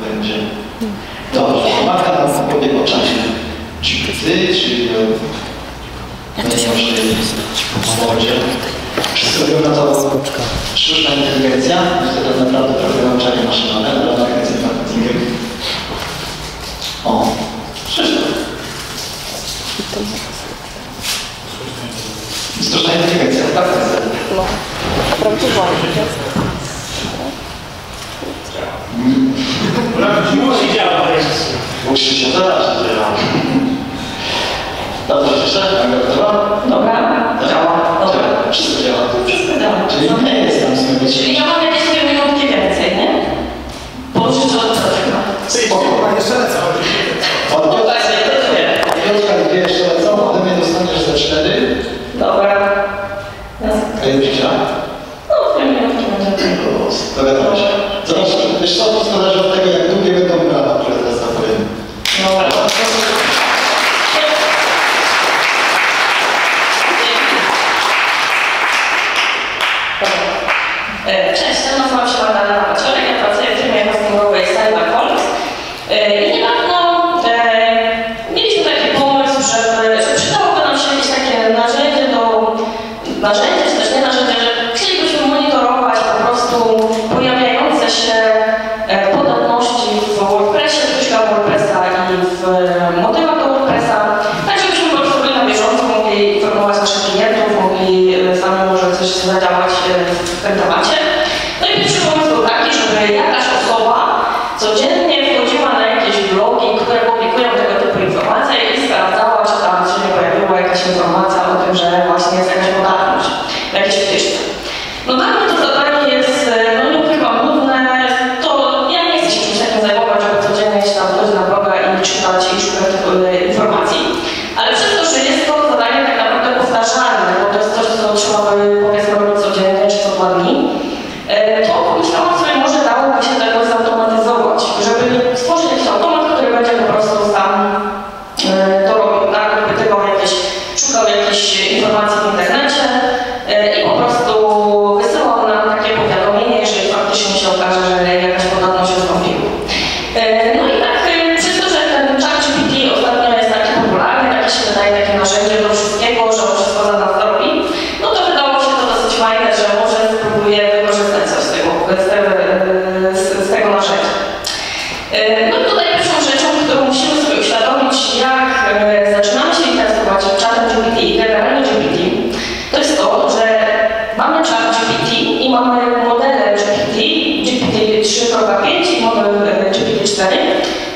będzie. Dobrze, pomaga nam w ubiegłym czasie. Czy ty, czy najmłodszy w młodzie. Wszyscy robią na to sztuczna inteligencja. Myślę, że tak naprawdę trochę nauczanie maszynowe, ale na prawda? Agencja marketingiem. O, Krzysztof. Sztuczna inteligencja, tak? No, prawdziwa inteligencja. Musi działać. Musi się zaraz wyrazić. Dobrze, jeszcze? Dobra. Dobra. Cześć, nazywam się Magdalena Macior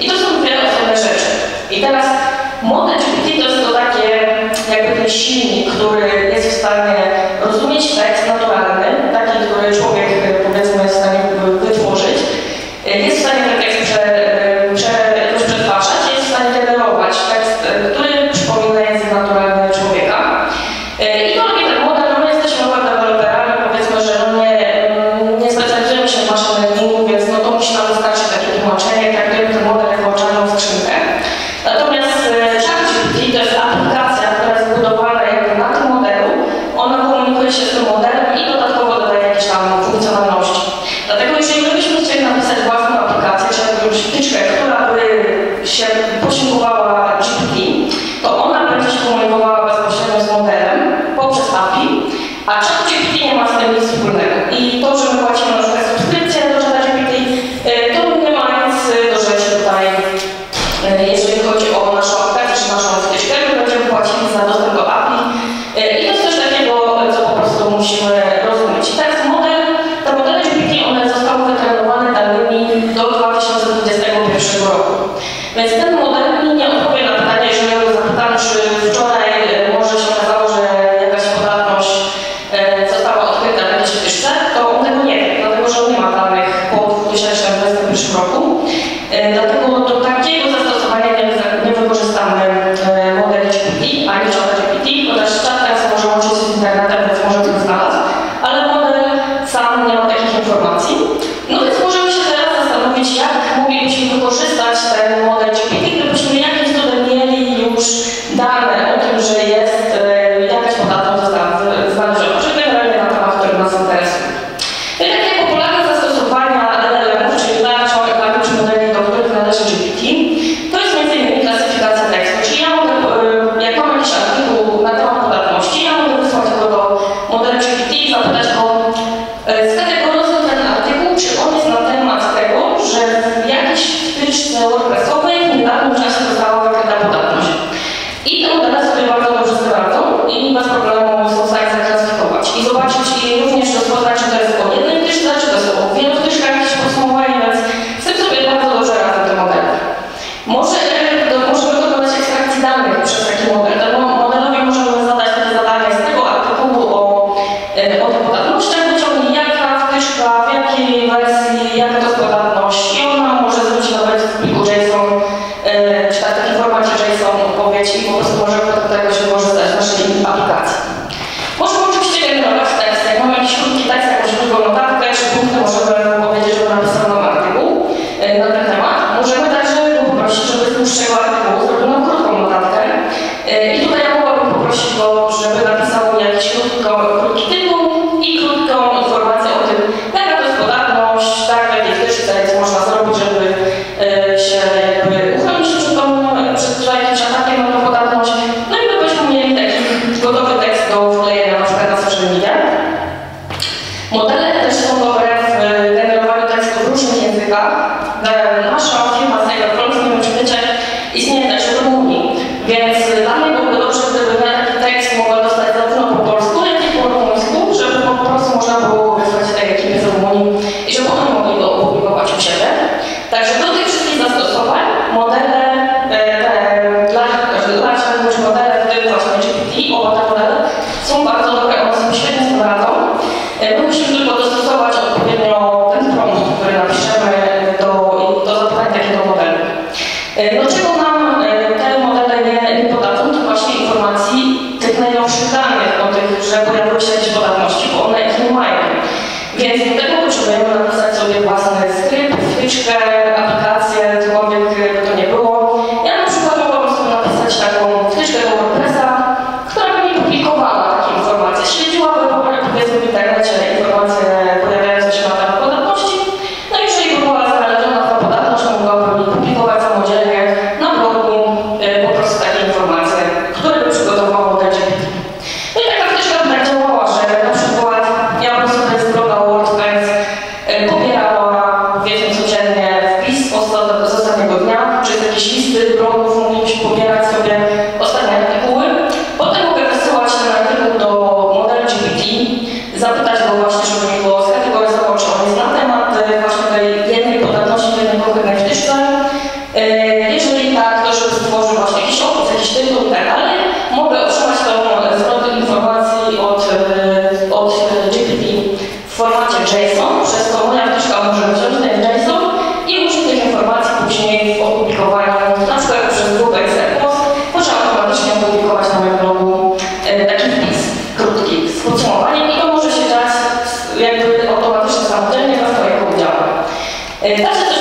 I to są dwie osobne rzeczy. I teraz młode GPT to jest to takie, jakby ten silnik, który jest w stanie rozumieć tekst naturalny, crítica Entonces,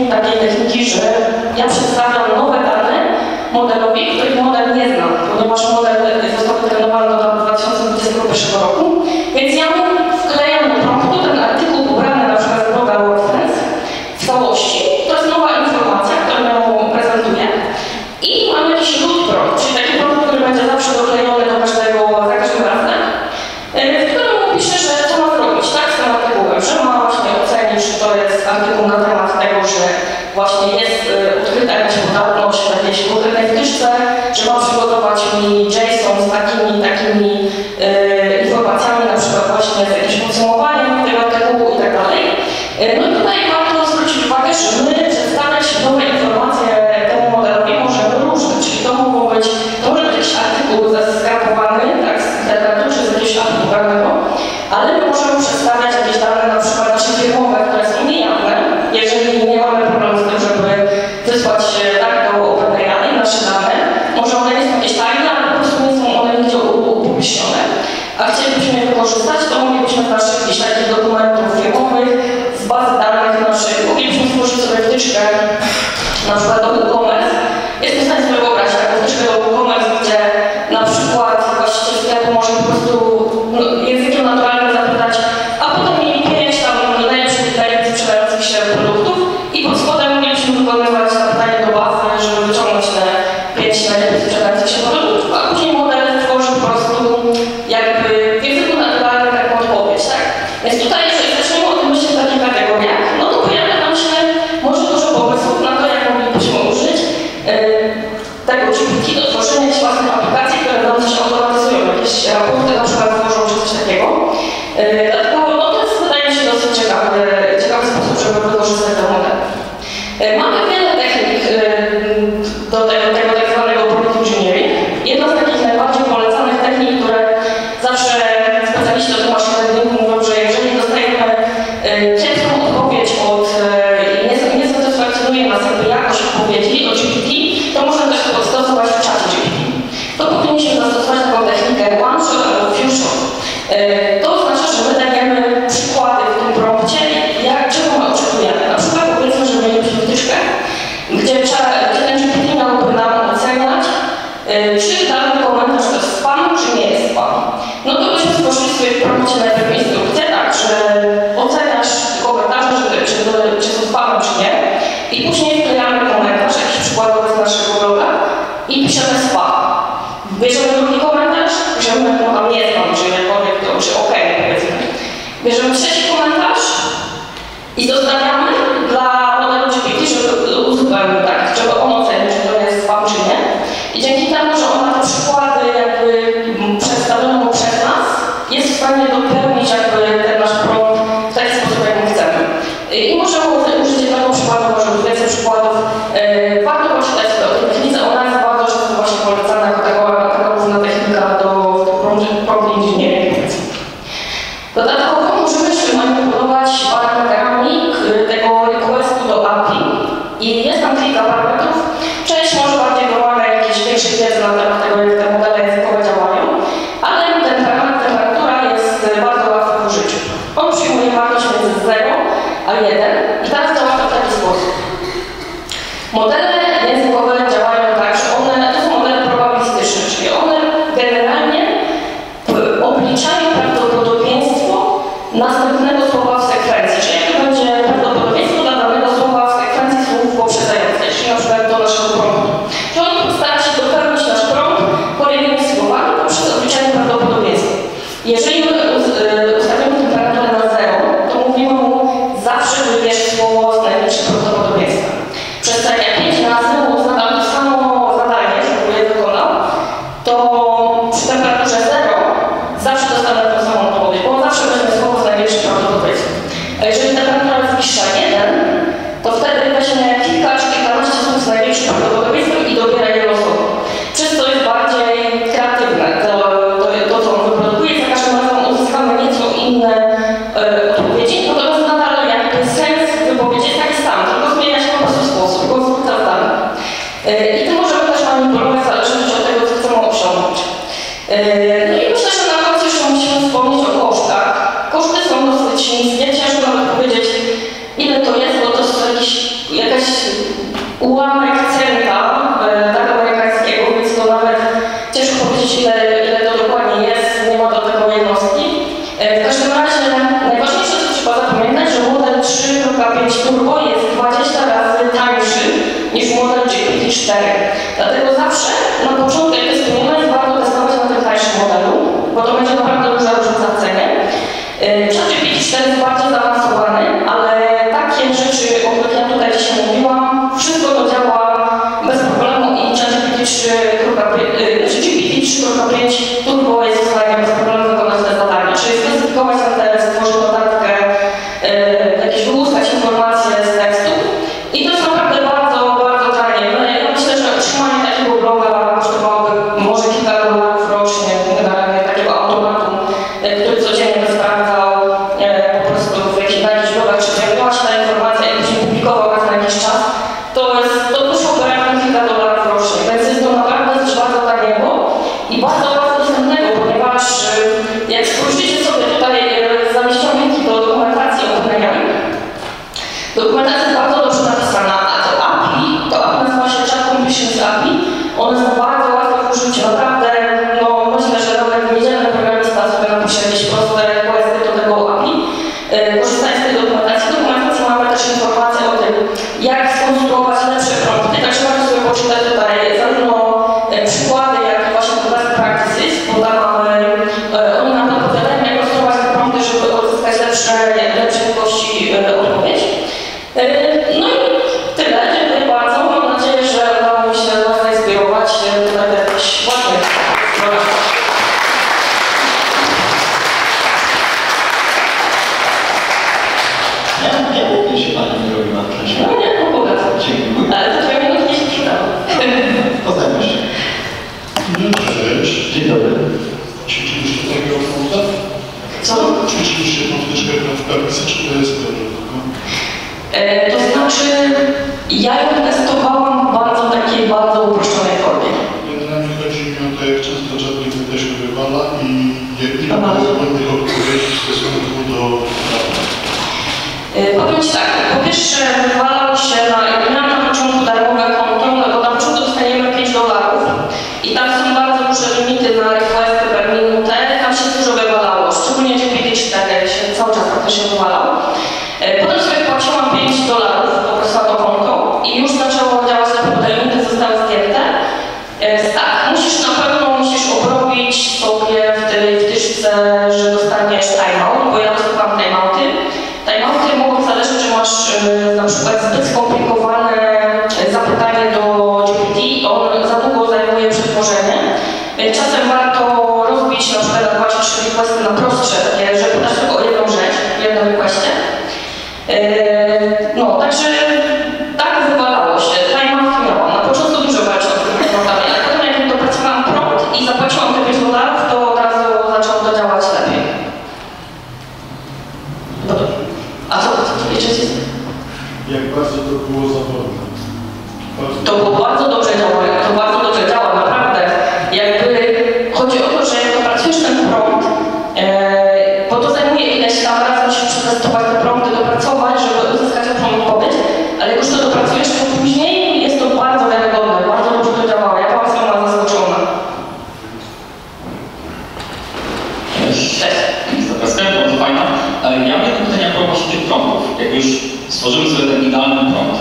takiej techniki, że ja przez właśnie jest e, ukryta jakaś podatna o jakiejś konkretnej wtyczce, czy mam przygotować mi JSON z takimi takimi e, informacjami, na przykład właśnie z jakimś podsumowaniem tego artykułu i tak dalej. E, no umieścione. A chcielibyśmy je wykorzystać, to moglibyśmy w naszych jakichś takich dokumentach Bierzemy trzeci komentarz i zostawiamy krótkiej kawałków, część może bardziej wymaga jakiejś większej wiedzy na temat Eh, jaką wnętrzkę grafika czy to jest tak? e, To znaczy, ja ją testowałam w bardzo takiej, bardzo uproszczonej formie. Generalnie chodzi mi o to, jak często żadnych wyda się wywala i jak nie ma błędnych odpowiedzi w stosunku do e, Powiem Ci tak, po pierwsze wywalał się na, miałam na początku darmowe konto, no bo na początku dostaniemy 5 dolarów i tam są bardzo duże limity na reklamę. stworzymy sobie ten idealny prąd,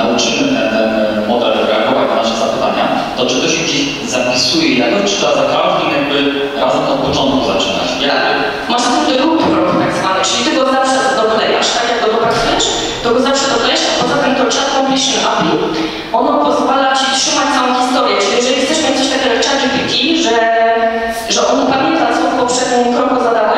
nauczymy ten, ten model reagować na nasze zapytania, to czy to się gdzieś zapisuje jakoś, czy trzeba za każdym jakby razem od początku zaczynać? Nie? Tak. Masz ten lub rok tak zwany, czyli ty go zawsze doklejasz, tak jak go dopatrujesz, to go zawsze doklejasz, a poza tym to chat completion API, ono pozwala ci trzymać całą historię, czyli jeżeli chcesz mieć coś takiego jak chat GPT, że, że on pamięta, co w poprzednim kroku zadawał,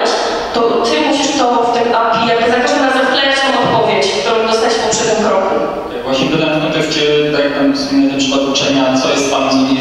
Swazini